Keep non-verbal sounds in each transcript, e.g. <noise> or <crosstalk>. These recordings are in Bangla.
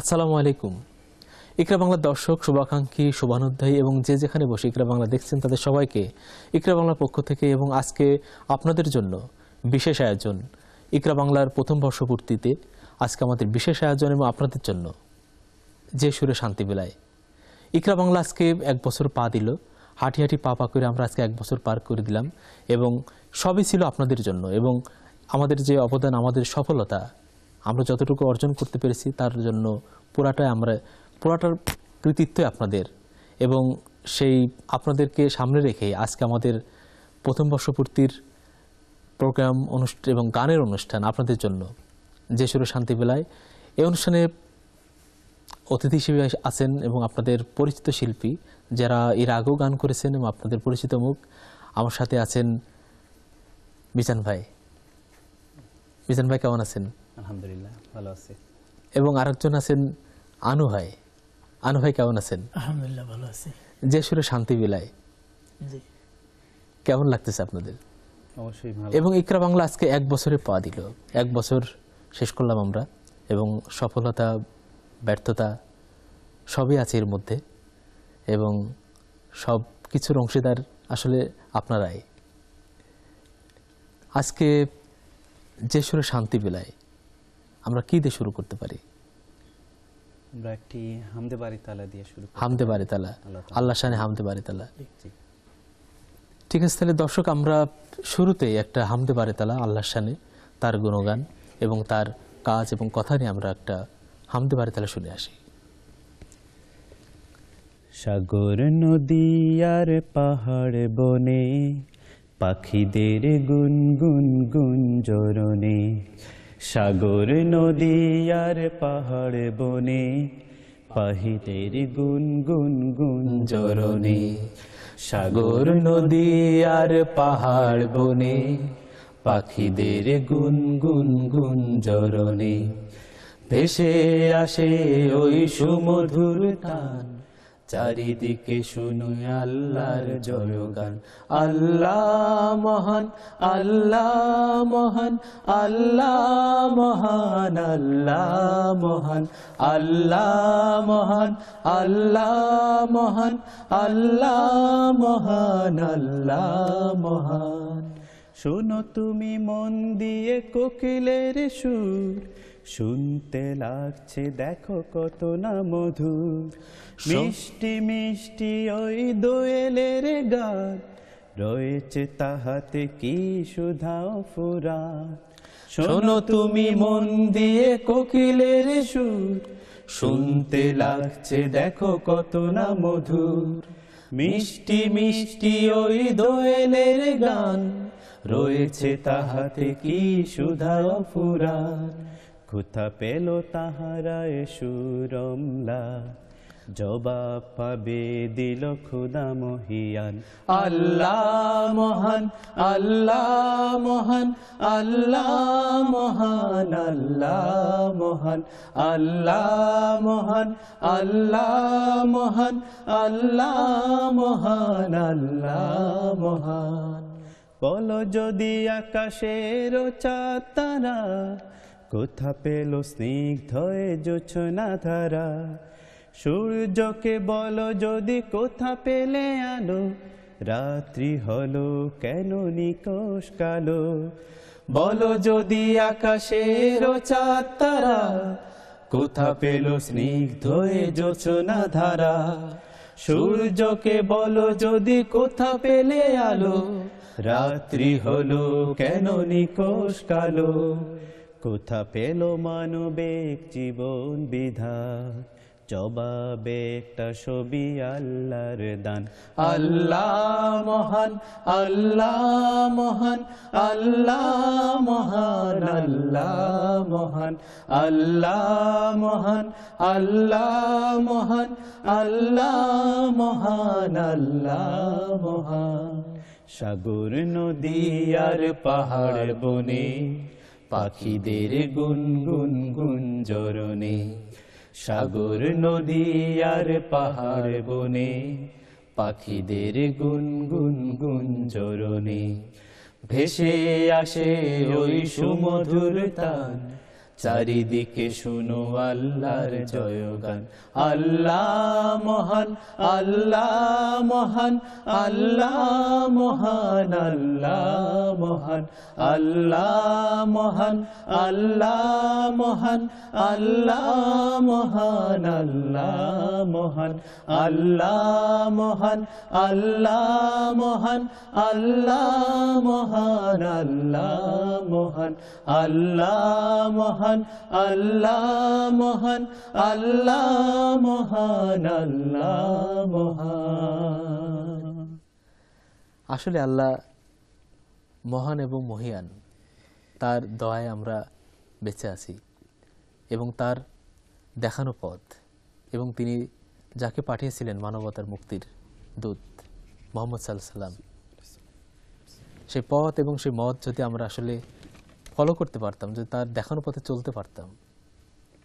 আসসালামু আলাইকুম। ইকরা বাংলার দর্শক, শুভাকাঙ্ক্ষী, শুভানুধ্যায়ী এবং যে যেখানে বসে ইকরা বাংলা দেখছেন তাদের সবাইকে ইকরা বাংলার পক্ষ থেকে এবং আজকে আপনাদের জন্য বিশেষ আয়োজন ইকরা বাংলার প্রথম বর্ষপূর্তিতে আজকে আমাদের বিশেষ আয়োজন এবং আপনাদের জন্য যে সুরে শান্তি বিলায় ইকরা বাংলা আজকে এক বছর পা দিল, হাঁটি হাঁটি পা পা করে আমরা আজকে এক বছর পার করে দিলাম এবং সবই ছিল আপনাদের জন্য এবং আমাদের যে অবদান, আমাদের সফলতা আমরা যতটুকু অর্জন করতে পেরেছি, তার জন্য পুরাটাই আমরা, পুরাটার কৃতিত্বই আপনাদের। এবং সেই আপনাদেরকে সামনে রেখে আজকে আমাদের প্রথম বর্ষপূর্তির প্রোগ্রাম অনুষ্ঠান এবং গানের অনুষ্ঠান আপনাদের জন্য যে সুরে শান্তি বেলায় এই অনুষ্ঠানে অতিথি হিসেবে আছেন এবং আপনাদের পরিচিত শিল্পী যারা এর আগেও গান করেছেন এবং আপনাদের পরিচিত মুখ, আমার সাথে আছেন বিজান ভাই। বিজান ভাই, কেমন আছেন? আলহামদুলিল্লাহ ভালো আছি। এবং আরেকজন আছেন আনু ভাই আনু ভাই কেমন আছেন? আলহামদুলিল্লাহ ভালো আছি। যে সুরে শান্তি বিলায়। জি। কেমন লাগতেছে আপনাদের? অবশ্যই ভালো। এবং ইকরা বাংলা আজকে এক বছরে পা দিল। এক বছর শেষ করলাম আমরা এবং সফলতা ব্যর্থতা সবই আছে এর মধ্যে এবং সব কিছুর অংশীদার আসলে আপনারাই। আজকে যে সুরে শান্তি বিলায় আমরা কি দিয়ে শুরু করতে পারি? আমরা একটি হামদে বাড়ি তালা দিয়ে শুরু করি হামদে বাড়ি তালা। আল্লাহ শানে হামদে বাড়ি তালা। ঠিক আছে তাহলে দর্শক আমরা শুরুতেই একটা হামদে বারে তালা আল্লাহর শানে তার গুণগান এবং তার কাজ এবং কথা নিয়ে আমরা একটা হামদে বারে তালা শুনে আসি। সাগর নদী আর পাহাড় বনে পাখিদের গুনগুন গুঞ্জরণে সাগর নদী আর পাহাড় বনে পাখিদের গুনগুন গুঞ্জরণে সাগর নদী আর পাহাড় বনে, পাখিদের গুন গুন গুন জরনে ভেসে আসে ওই সুমধুর তান চারিদিকে শুনো আল্লাহর জয়গান। আল্লাহ মহান আল্লাহ মহান আল্লাহ মহান আল্লাহ মহান আল্লাহ মহান আল্লাহ মহান আল্লাহ মহান আল্লাহ মহান। শোনো তুমি মন দিয়ে কোকিলের সুর শুনতে লাগছে দেখো কত না মধুর। মিষ্টি মিষ্টি ওই দোয়েলের গান রয়েছে তাহাতে কি সুধাও ফুরা শোনো তুমি মন দিয়ে কোকিলের সুর। শুনতে লাগছে দেখো কত না মধুর। মিষ্টি মিষ্টি ওই দোয়েলের গান রয়েছে তাহাতে কি সুধা ফুরান কোথা পেল তাহারা এ সুরমলা জবাব পাবে দিল খুদা মহিয়ান। আল্লাহ মহান আল্লাহ মহান আল্লাহ মহান আল্লাহ মহান আল্লাহ মহান আল্লাহ মহান আল্লাহ মহান আল্লাহ মহান। বল যদি আকাশের চাঁদ তারা কোথা পেল স্নিগ্ধ জোছনা ধারা সূর্যকে বল যদি কোথা পেলে আলো? রাত্রি হলো কেন নিকশ কালো? বলো যদি আকাশের চাঁদ তারা, কোথা পেল স্নিগ্ধ জোছনা ধারা সূর্যকে বলো যদি কোথা পেলে আলো? রাত্রি হলো কেন নিকোষ কালো? কোথা পেল মানবিক জীবন বিধা? জবাবে একটা ছবি আল্লাহর দান। আল্লাহ মহান আল্লাহ মহান আল্লাহ মহান আল্লাহ মহান আল্লাহ মহান আল্লাহ মহান আল্লাহ মহান আল্লাহ মহান। সাগর নদী আর পাহাড় বনে পাখিদের গুন গুন গুন জরণে সাগর, নদী আর পাহাড় বনে, পাখিদের গুন গুন গুন জরণে ভেসে আসে ওই সুমধুর তান। চারিদিকে শুনো আল্লাহর জয়গান আল্লাহ মহান আল্লাহ মহান আল্লাহ মহান আল্লাহ মহান আল্লাহ মহান আল্লাহ মহান আল্লাহ মহান আল্লাহ মহান আল্লাহ মহান আল্লাহ মহান আল্লাহ মহান আল্লাহ মহান আল্লাহ মহান আল্লাহ মহান আল্লাহ মহান আল্লাহ মহান। আসলে আল্লাহ মহান এবং মহিয়ান, তার দয়ায় আমরা বেঁচে আছি এবং তার দেখানো পথ। এবং তিনি যাকে পাঠিয়েছিলেন মানবতার মুক্তির দূত, মোহাম্মদ সাল্লাহ সাল্লাম সেই পথ এবং সেই মত যদি আমরা আসলে ফলো করতে পারতাম যদি তার দেখানো পথে চলতে পারতাম।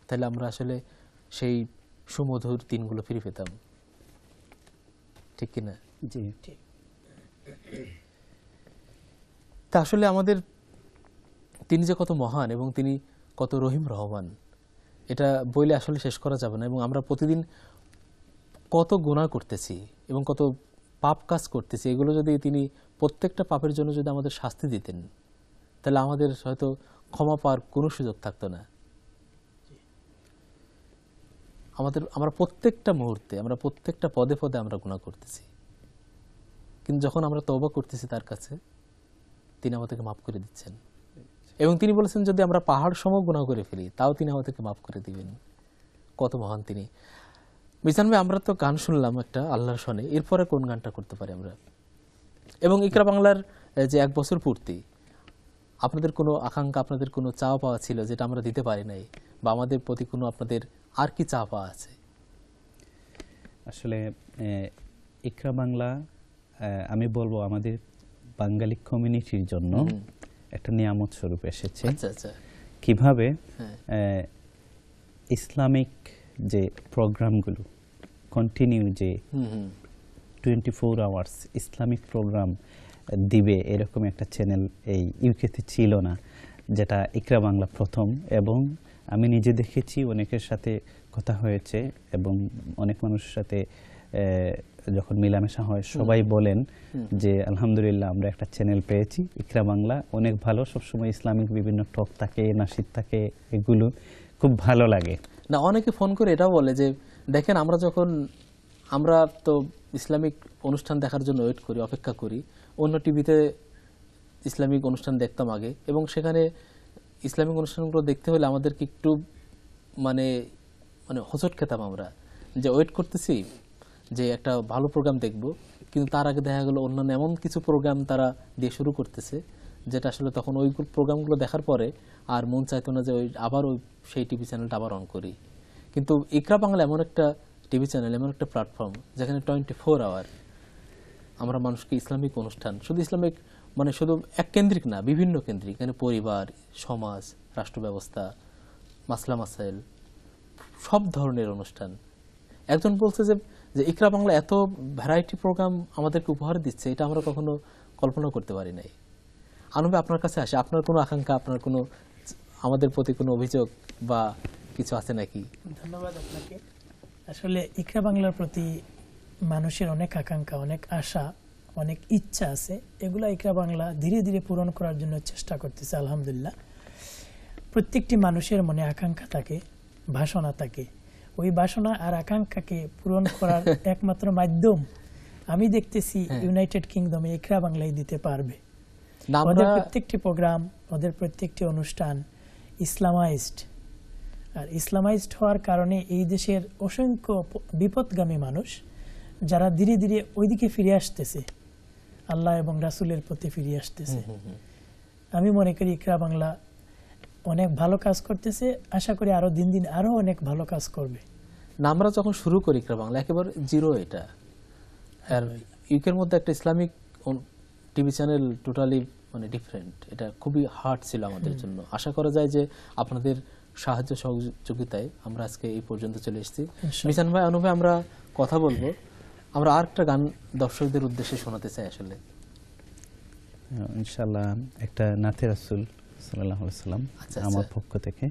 তাহলে আমরা আসলে সেই সুমধুর দিনগুলো ফিরে পেতাম। ঠিক কিনা? জি ঠিক। তা আসলে আমাদের তিনি যে কত মহান এবং তিনি কত রহিম রহমান এটা বইলে আসলে শেষ করা যাবে না এবং আমরা প্রতিদিন কত গুণা করতেছি এবং কত পাপ কাজ করতেছি এগুলো যদি তিনি প্রত্যেকটা পাপের জন্য যদি আমাদের শাস্তি দিতেন। তাহলে আমাদের হয়তো ক্ষমা পাওয়ার কোনো সুযোগ থাকতো না। আমাদের, আমরা প্রত্যেকটা মুহূর্তে, আমরা প্রত্যেকটা পদে পদে আমরা গুণা করতেছি। কিন্তু যখন আমরা তওবা করতেছি তার কাছে, তিনি আমাদেরকে মাফ করে দিচ্ছেন। এবং তিনি বলেছেন, যদি আমরা পাহাড় সম গুণা করে ফেলি, তাও তিনি আমাদেরকে মাফ করে দিবেন। কত মহান তিনি। ভাই, আমরা তো গান শুনলাম একটা আল্লাহর শনে এরপরে কোন গানটা করতে পারি আমরা? এবং ইকরা বাংলার যে এক বছর পূর্তি আপনাদের কোনো আকাঙ্ক্ষা আপনাদের কোনো চাওয়া পাওয়া ছিল যেটা আমরা দিতে পারি নাই? বা আমাদের প্রতি কোনো আপনাদের আর কি চাওয়া পাওয়া আছে? আসলে ইকরা বাংলা আমি বলব আমাদের বাঙালি কমিউনিটির জন্য একটা নিয়ামত স্বরূপ এসেছে। আচ্ছা আচ্ছা। কীভাবে? হ্যাঁ। ইসলামিক যে প্রোগ্রামগুলো কন্টিনিউ যে twenty four hours Islamic program দিবে এরকম একটা চ্যানেল এই ইউকেতে ছিল না যেটা ইকরা বাংলা প্রথম। এবং আমি নিজে দেখেছি অনেকের সাথে কথা হয়েছে এবং অনেক মানুষের সাথে যখন মিলামেশা হয় সবাই বলেন যে আলহামদুলিল্লাহ আমরা একটা চ্যানেল পেয়েছি ইকরা বাংলা। অনেক ভালো সবসময় ইসলামিক বিভিন্ন টক থাকে নাসিদ থাকে এগুলো খুব ভালো লাগে। না অনেকে ফোন করে এটাও বলে যে দেখেন আমরা যখন আমরা তো ইসলামিক অনুষ্ঠান দেখার জন্য ওয়েট করি অপেক্ষা করি অন্য টিভিতে ইসলামিক অনুষ্ঠান দেখতাম আগে। এবং সেখানে ইসলামিক অনুষ্ঠানগুলো দেখতে হলে আমাদেরকে একটু মানে মানে হোঁচট খেতাম আমরা। যে ওয়েট করতেছি যে একটা ভালো প্রোগ্রাম দেখব। কিন্তু তার আগে দেখা গেলো অন্যান্য এমন কিছু প্রোগ্রাম তারা দিয়ে শুরু করতেছে, যেটা আসলে তখন ওই প্রোগ্রামগুলো দেখার পরে আর মন চাইতো না যে ওই আবার ওই সেই টিভি চ্যানেলটা আবার অন করি। কিন্তু ইকরা বাংলা এমন একটা টিভি চ্যানেল এমন একটা প্ল্যাটফর্ম যেখানে টোয়েন্টি ফোর আওয়ার আমরা মানুষকে ইসলামিক অনুষ্ঠান, শুধু ইসলামিক মানে শুধু এক কেন্দ্রিক না, বিভিন্ন কেন্দ্রিক এখানে পরিবার, সমাজ রাষ্ট্র ব্যবস্থা মাসলা মাসাইল, সব ধরনের অনুষ্ঠান। একজন বলছে যে যে ইকরা বাংলা এত ভ্যারাইটি প্রোগ্রাম আমাদেরকে উপহার দিচ্ছে, এটা আমরা কখনো কল্পনা করতে পারি নাই। আনবে আপনার কাছে আসে? আপনার কোনো আকাঙ্ক্ষা, আপনার কোনো আমাদের প্রতি কোনো অভিযোগ বা কিছু আছে নাকি? ধন্যবাদ আপনাকে। আসলে ইকরা বাংলার প্রতি মানুষের অনেক আকাঙ্ক্ষা, অনেক আশা অনেক ইচ্ছা আছে এগুলা ইকরা বাংলা ধীরে ধীরে পূরণ করার জন্য চেষ্টা করতেছে আলহামদুলিল্লাহ। প্রত্যেকটি মানুষের মনে আকাঙ্ক্ষা থাকে বাসনা থাকে। ওই বাসনা আর আকাঙ্ক্ষাকে পূরণ করার <laughs> একমাত্র মাধ্যম আমি দেখতেছি ইউনাইটেড কিংডমে ইকরা বাংলাই দিতে পারবে। ওদের প্রত্যেকটি প্রোগ্রাম ওদের প্রত্যেকটি অনুষ্ঠান ইসলামাইজড। আর ইসলামাইজড হওয়ার কারণে এই দেশের অসংখ্য বিপদগামী মানুষ যারা ধীরে ধীরে ওইদিকে ফিরে আসতেছে। আল্লাহ এবং রাসুলের প্রতি ফিরে আসতেছে। আমি মনে করি ইকরা বাংলা অনেক ভালো কাজ করতেছে আশা করি আরও দিন দিন আরও অনেক ভালো কাজ করবে। না আমরা যখন শুরু করি ইকরা বাংলা একেবারে জিরো এটা। আর ইউকের মধ্যে একটা ইসলামিক টিভি চ্যানেল টোটালি মানে ডিফারেন্ট এটা খুবই হার্ড ছিল আমাদের জন্য। আশা করা যায় যে আপনাদের সাহায্য সহযোগিতায় আমরা আজকে এই পর্যন্ত চলে এসেছি। মিজান ভাই অনুভবে আমরা কথা বলব। আমরা আরেকটা গান দর্শকদের উদ্দেশ্যে শোনাতে চাই আসলে। হ্যাঁ, ইনশাল্লাহ একটা নাথি রাসুল সাল্লাহ সাল্লাম আচ্ছা, আচ্ছা। আমার পক্ষ থেকে।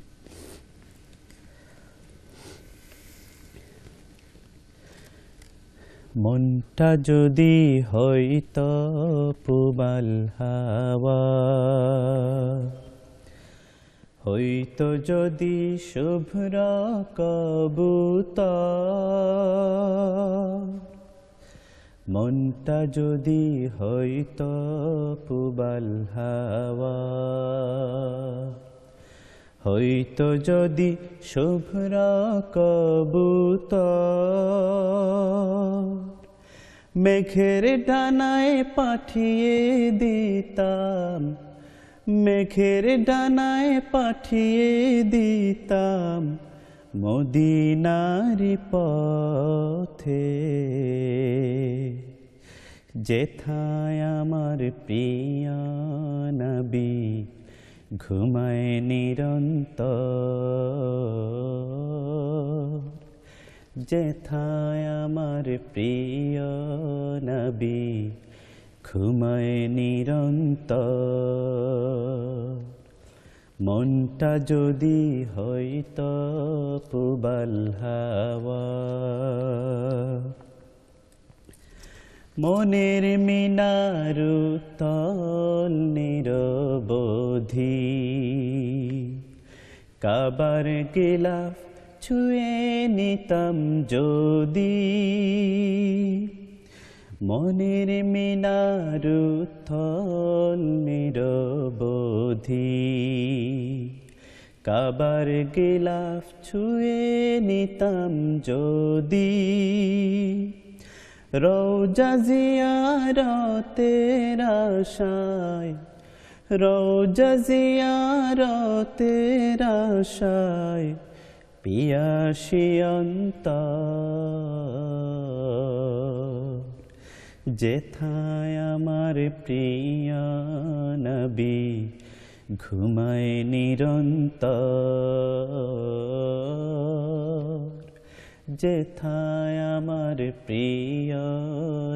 মনটা যদি হইত পুবাল হাওয়া হইত যদি শুভ্র কবুত মনটা যদি হইত পুবাল হাওয়া হইতো যদি শুভ্র কবুতর মেঘের ডানায় পাঠিয়ে দিতাম, মেঘের ডানায় পাঠিয়ে দিতাম মদিনারি পথে যেথায় আমার প্রিয় নবী ঘুমায় নিরন্তর। যেথায় আমার প্রিয় নবী ঘুমায় নিরন্তর। মনটা যদি হইত পুবাল হাওয়া মনের মিনারু তল নিরবধি কাবার গিলাফ ছুঁয়ে নিতাম যদি মনের মিনারু তল নিরবধি। কাবার গিলাফ ছুঁয়ে নিতাম যদি। রৌজা জিয়ারতের আশায় রৌজা জিয়ারতের আশায় পিয়াসিয়ন্ত যেথায় আমার প্রিয় নবী, ঘুমায় নিরন্তর। যেথায় আমার প্রিয়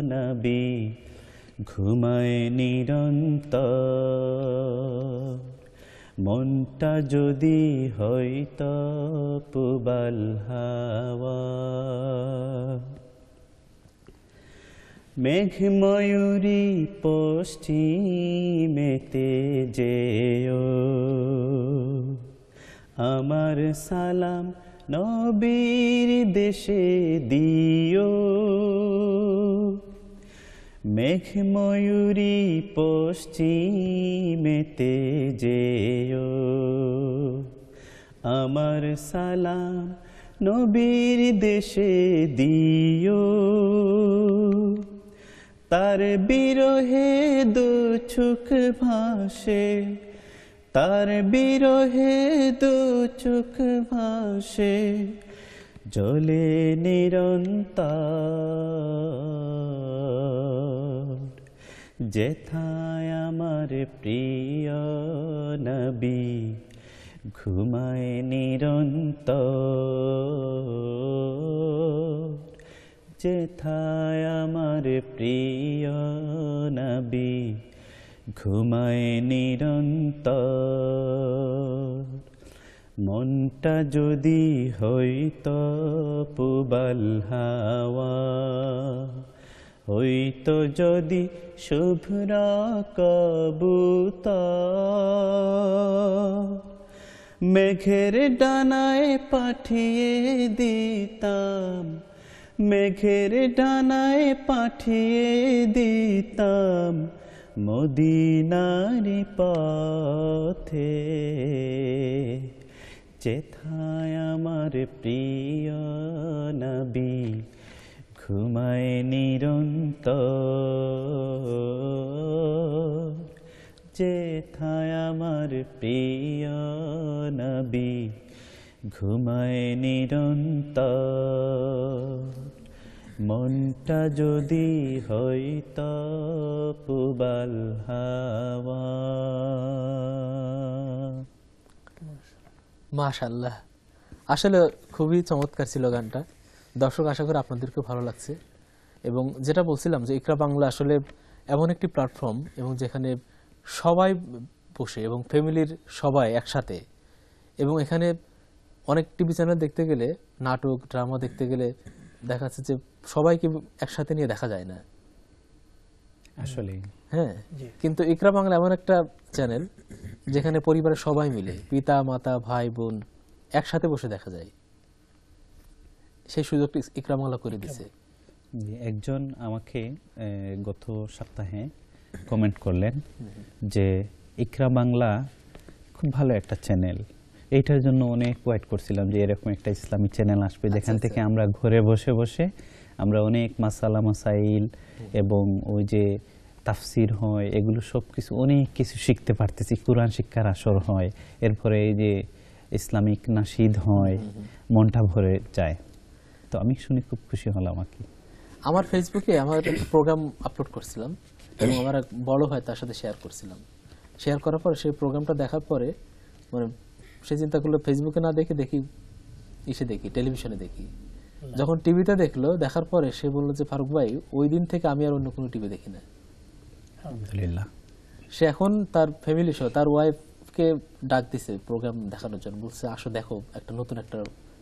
নবী, ঘুমায় নিরন্তর। মনটা যদি হইত পুবাল হাওয়া মেঘ ময়ূরী পশ্চিমেতে যেও আমার সালাম নবীর দেশে দিও। মেঘ ময়ূরী পশ্চিমেতে যেও আমার সালাম নবীর দেশে দিও। তার বিরহে দু চোখ ভাসে, তার বিরহে দু চোখ ভাসে জলে নিরন্তর। যেথায় আমার প্রিয় নবী ঘুমায় নিরন্তর। যেথায় আমার প্রিয় নবী, ঘুমায় নিরন্তর। মনটা যদি হইত পুবাল হাওয়া, হইত যদি শুভ্র কবুতর। মেঘের ডানায় পাঠিয়ে দিতাম মেঘের ডানায় পাঠিয়ে দিতাম মদিনারি পথে। যেথায় আমার প্রিয় নবী ঘুমায় নিরন্ত যেথায় আমার প্রিয় নবী ঘুমায় নিরন্তর। মনটা যদি হইত পুবাল মাশাল্লাহ। আসলে খুবই চমৎকার ছিল গানটা। দর্শক, আশা করি আপনাদেরকেও ভালো লাগছে। এবং যেটা বলছিলাম যে ইকরা বাংলা আসলে এমন একটি প্ল্যাটফর্ম এবং যেখানে সবাই বসে এবং ফ্যামিলির সবাই একসাথে। এবং এখানে অনেক টিভি চ্যানেল দেখতে গেলে, নাটক ড্রামা দেখতে গেলে দেখা যাচ্ছে যে সবাইকে একসাথে নিয়ে দেখা যায় না। আসলে হ্যাঁ। কিন্তু ইকরা বাংলা এমন একটা চ্যানেল যেখানে পরিবারের সবাই মিলে পিতা মাতা ভাই বোন একসাথে বসে দেখা যায়। সেই সুযোগটি ইকরা বাংলা করে দিছে। একজন আমাকে আহ, গত সপ্তাহে কমেন্ট করলেন যে ইকরা বাংলা খুব ভালো একটা চ্যানেল এইটার জন্য অনেক ওয়েট করছিলাম যে এরকম একটা ইসলামিক চ্যানেল আসবে যেখান থেকে আমরা ঘরে বসে বসে আমরা অনেক মাসালা মাসাইল এবং ওই যে তাফসির হয় এগুলো সব কিছু অনেক কিছু শিখতে পারতেছি। কোরআন শিক্ষার আসর হয় এরপরে এই যে ইসলামিক নাশিদ হয় মনটা ভরে যায়। তো আমি শুনে খুব খুশি হলাম আর কি। আমার ফেসবুকে আমার একটা প্রোগ্রাম আপলোড করছিলাম এবং আমার এক বড় হয় তার সাথে শেয়ার করছিলাম। শেয়ার করার পরে সেই প্রোগ্রামটা দেখার পরে মানে সে চিন্তা করল ফেসবুকে না দেখে দেখি ইসে দেখি টেলিভিশনে দেখি। যখন টিভিতে দেখল দেখার পরে সে বলল যে ফারুক ভাই ওই দিন থেকে আমি আর অন্য কোনো টিভি দেখি না। আলহামদুলিল্লাহ। সে এখন তার ফ্যামিলি সহ তার ওয়াইফকে ডাক দিছে প্রোগ্রাম দেখানোর জন্য। বলছে আসো দেখো একটা নতুন একটা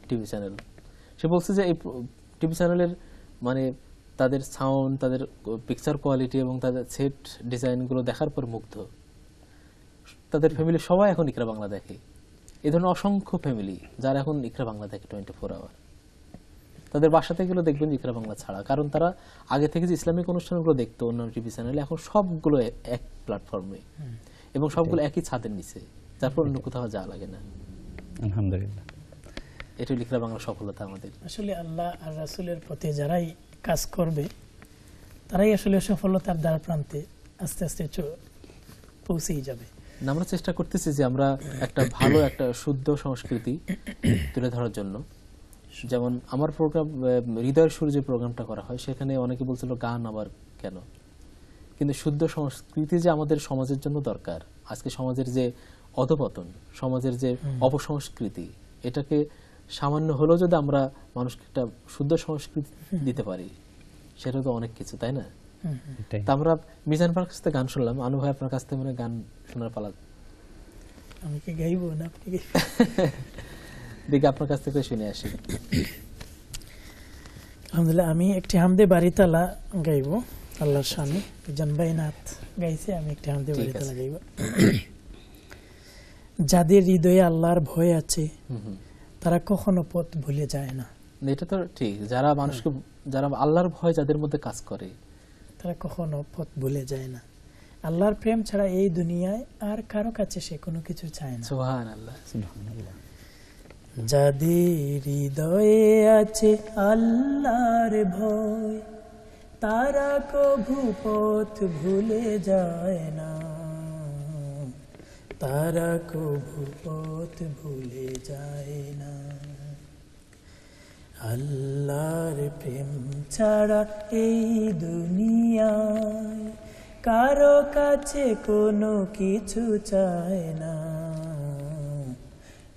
টিভি চ্যানেল সে বলছে যে এই টিভি চ্যানেলের মানে তাদের সাউন্ড তাদের পিকচার কোয়ালিটি এবং তাদের সেট ডিজাইনগুলো দেখার পর মুগ্ধ। তাদের ফ্যামিলি সবাই এখন ইকরা বাংলা দেখে। এই ধরনের অসংখ্য ফ্যামিলি যারা এখন ইকরা বাংলা দেখে টোয়েন্টি ফোর আওয়ার তাদের বাসাতে গেলে দেখবেন ইকরা বাংলা ছাড়া। কারণ তারা আগে থেকে যে ইসলামিক অনুষ্ঠানগুলো দেখতো অন্যান্য টিভি চ্যানেলে এখন সবগুলো এক প্ল্যাটফর্মে এবং সবগুলো একই ছাদের নিচে। তারপর অন্য কোথাও যাওয়া লাগে না। আলহামদুলিল্লাহ। এটাই ইকরা বাংলা সফলতা আমাদের। আসলে আল্লাহ আর রাসুলের পথে যারাই কাজ করবে তারাই আসলে সফলতার দ্বার প্রান্তে আস্তে আস্তে চ- পৌঁছেই যাবে। আমরা চেষ্টা করতেছি যে আমরা একটা ভালো একটা শুদ্ধ সংস্কৃতি তুলে ধরার জন্য। যেমন আমার প্রোগ্রাম হৃদয়ের সুর যে প্রোগ্রামটা করা হয় সেখানে অনেকে বলছিল গান আবার কেন? কিন্তু শুদ্ধ সংস্কৃতি যে আমাদের সমাজের জন্য দরকার আজকে সমাজের যে অধপতন সমাজের যে অপসংস্কৃতি এটাকে সামান্য হলেও যদি আমরা মানুষকে একটা শুদ্ধ সংস্কৃতি দিতে পারি সেটা তো অনেক কিছু তাই না? তা আমরা মিজান ভাইয়ের কাছ থেকে গান শুনলাম আনু ভাই আপনার কাছ থেকে মানে গান শোনার পালা। আমি কি গাইবো না আপনি <laughs> দেখি আপনার কাছ থেকে শুনে আসি। আলহামদুলিল্লাহ আমি একটি হামদে বাড়িতালা গাইব আল্লাহর সামনে জানবাই নাথ গাইছে আমি একটি হামদে বাড়িতালা গাইব। যাদের হৃদয়ে আল্লাহর ভয় আছে। তারা কখনো পথ ভুলে যায় না এটা তো ঠিক। যারা মানুষকে যারা আল্লাহর ভয় যাদের মধ্যে কাজ করে তারা কখনো পথ ভুলে যায় না। আল্লাহর প্রেম ছাড়া এই দুনিয়ায় আর কারও কাছে সে কোনো কিছু চায় না। যাদের হৃদয়ে আছে আল্লাহর ভয় তারা কভু পথ ভুলে যায় না। তারা কভু পথ ভুলে যায় না। আল্লাহর প্রেম ছাড়া এই দুনিয়ায় কারও কাছে কোনো কিছু চায় না।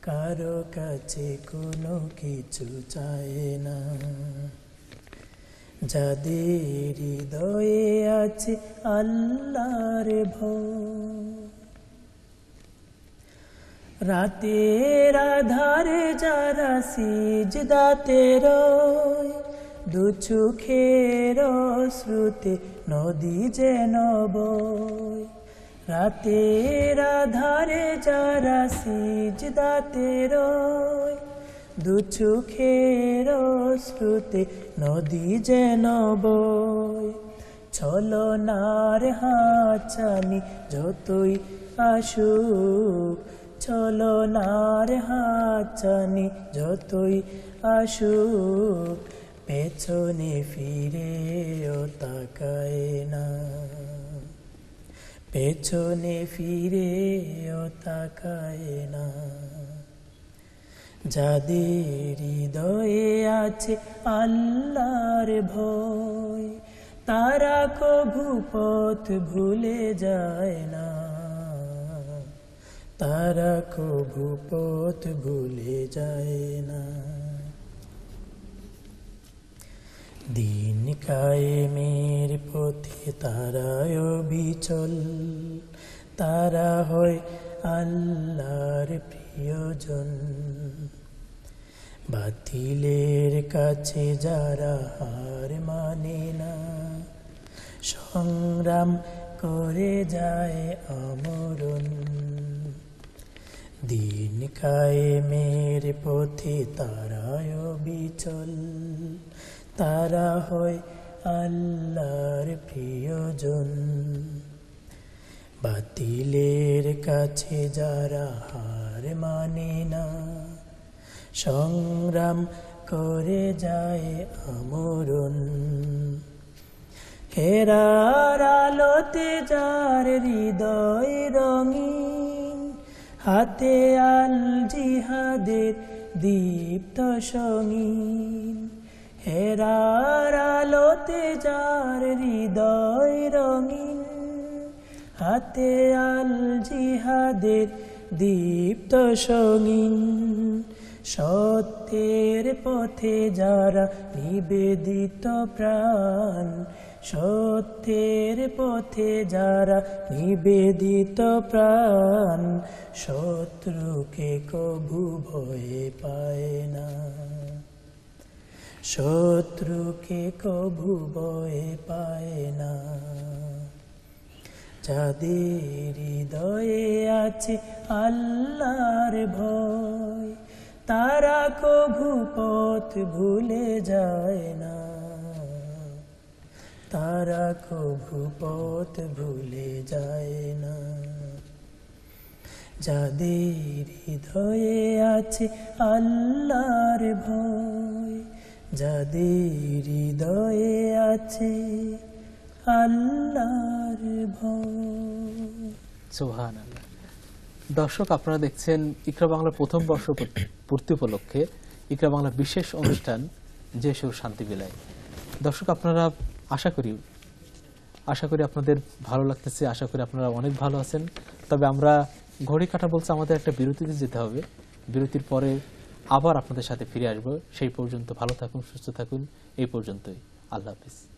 কারও কাছে কোনো কিছু চায় না। যাদের হৃদয়ে আছে আল্লাহর ভয় রাতের আধারে যারা সিজদাতে রয়, দু চোখের শ্রুতে নদী যেন বয়। রাতের আধারে যারা সিজদাতে রয়, দু চোখের শ্রুতে নদী যেন বয়। ছলনার হাঁচানি যতই আসুক ছলনার হাচানি যতই আসুক পেছনে ফিরেও তাকায় না। পেছনে ফিরেও তাকায় না। যাদের হৃদয়ে আছে আল্লাহর ভয়, তারা কভু পথ ভুলে যায় না। তারা কভু পথ ভুলে যায় না। দিন কায়েমের পথে তারায় বিচল তারা হয় আল্লাহর প্রিয়জন। বাতিলের কাছে যারা হার মানে না, সংগ্রাম করে যায় আমরণ। দিন কায়েমের পথে তারায় বিচল। তারা হয় আল্লাহর প্রিয়জন। বাতিলের কাছে যারা হার মানে না, সংগ্রাম করে যায় আমরণ। হেরার আলোতে যার হৃদয় রঙিন হাতে আল জিহাদের দীপ্ত সঙ্গীন। হেরার আলোতে যার হৃদয় রঙিন। হাতে আল জিহাদের দীপ্ত সঙ্গীন। সত্যের পথে যারা নিবেদিত প্রাণ, সত্যের পথে যারা নিবেদিত প্রাণ, শত্রুকে কভু ভয়ে পায় না। শত্রুকে কভু ভয়ে পায় না। যাদের হৃদয়ে আছে আল্লাহর ভয় তারা কভু পথ ভুলে যায় না। তারা কভু পথ ভুলে যায় না। যাদের হৃদয়ে আছে আল্লাহর ভয়, যাদের হৃদয়ে আছে আল্লাহর ভয়। সুবহান আল্লাহ দর্শক, আপনারা দেখছেন ইকরা বাংলার প্রথম বর্ষ পূর্তি উপলক্ষে ইকরা বাংলা বিশেষ অনুষ্ঠান যে সুর শান্তি বিলায় দর্শক, আপনারা আশা করি আশা করি আপনাদের ভালো লাগতেছে, আশা করি আপনারা অনেক ভালো আছেন। তবে আমরা ঘড়ি কাটা বলছে আমাদের একটা বিরতিতে যেতে হবে। বিরতির পরে আবার আপনাদের সাথে ফিরে আসব। সেই পর্যন্ত ভালো থাকুন, সুস্থ থাকুন। এই পর্যন্তই। আল্লাহ হাফিজ।